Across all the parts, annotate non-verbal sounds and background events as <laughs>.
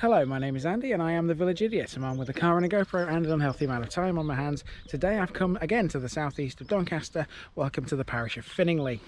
Hello, my name is Andy and I am the Village Idiot. I'm on with a car and a GoPro and an unhealthy amount of time on my hands. Today I've come again to the southeast of Doncaster. Welcome to the parish of Finningley.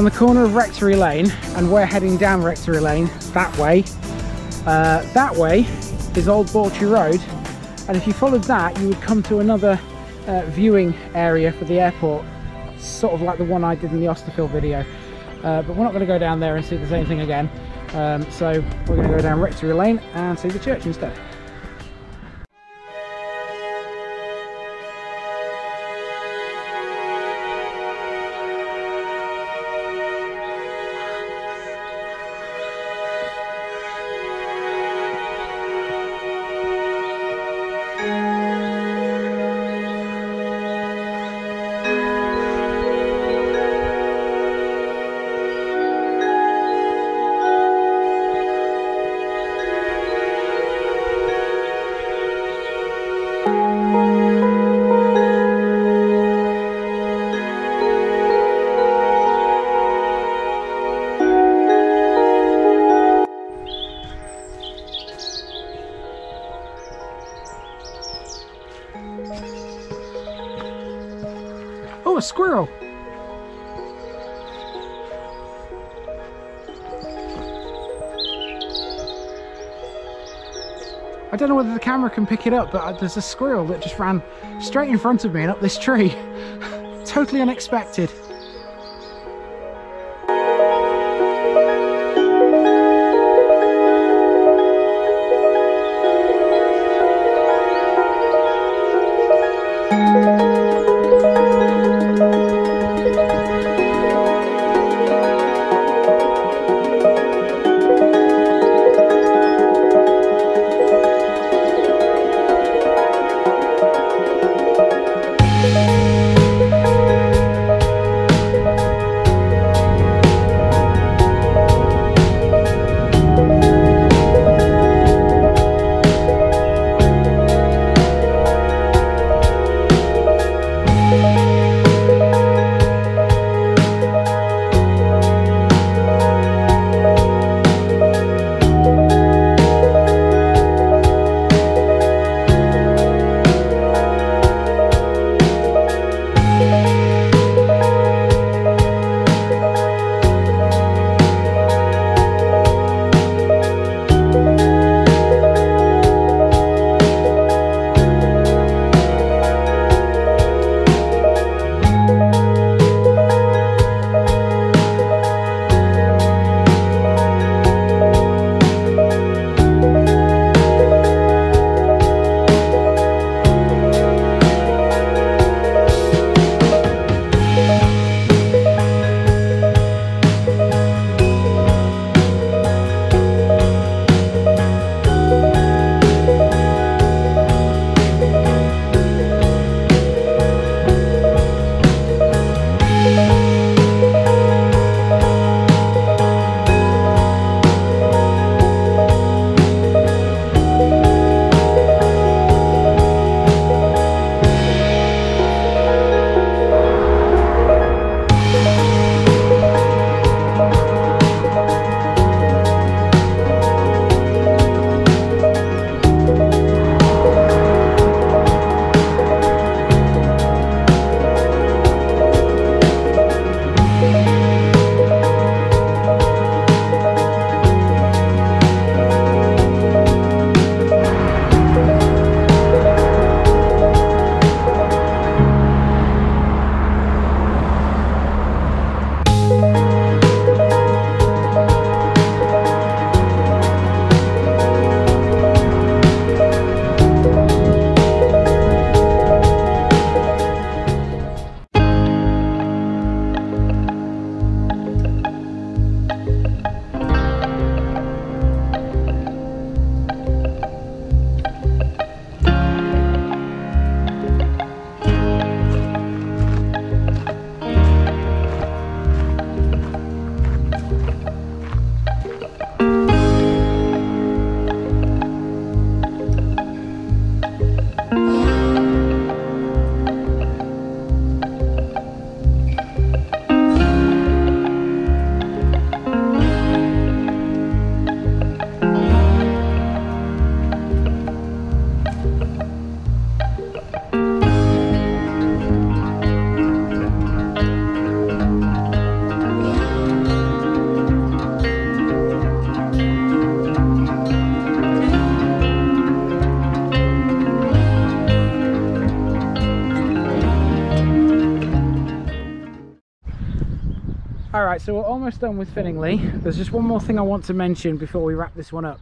On the corner of Rectory Lane and we're heading down Rectory Lane that way. Uh, that way is Old Bawtry Road and if you followed that you would come to another uh, viewing area for the airport sort of like the one I did in the Austerfield video uh, but we're not going to go down there and see the same thing again um, so we're going to go down Rectory Lane and see the church instead. A squirrel! I don't know whether the camera can pick it up, but uh, there's a squirrel that just ran straight in front of me and up this tree. <laughs> totally unexpected. Right so we're almost done with finningley there's just one more thing i want to mention before we wrap this one up.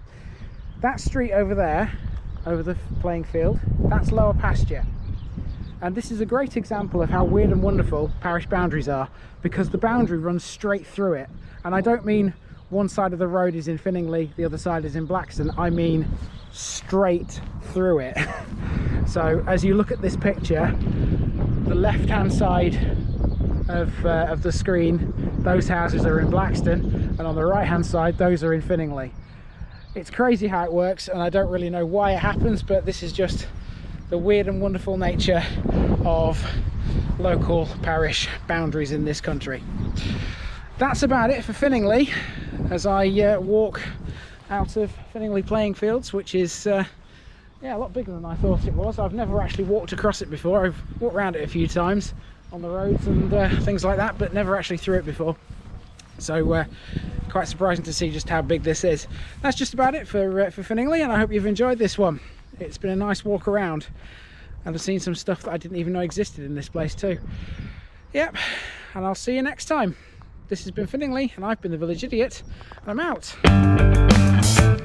That street over there over the playing field that's lower pasture. And this is a great example of how weird and wonderful parish boundaries are because the boundary runs straight through it. And i don't mean one side of the road is in finningley the other side is in Blaxton. I mean straight through it. <laughs> So as you look at this picture the left hand side of, uh, of the screen those houses are in Blaxton and on the right hand side those are in finningley. It's crazy how it works and i don't really know why it happens but this is just the weird and wonderful nature of local parish boundaries in this country. That's about it for finningley as i uh, walk out of finningley playing fields which is uh, yeah a lot bigger than i thought it was. I've never actually walked across it before. I've walked around it a few times on the roads and uh, things like that but never actually through it before. So uh, quite surprising to see just how big this is. That's just about it for uh, for finningley and i hope you've enjoyed this one. It's been a nice walk around and i've seen some stuff that i didn't even know existed in this place too. Yep and i'll see you next time. This has been finningley and i've been the village idiot and i'm out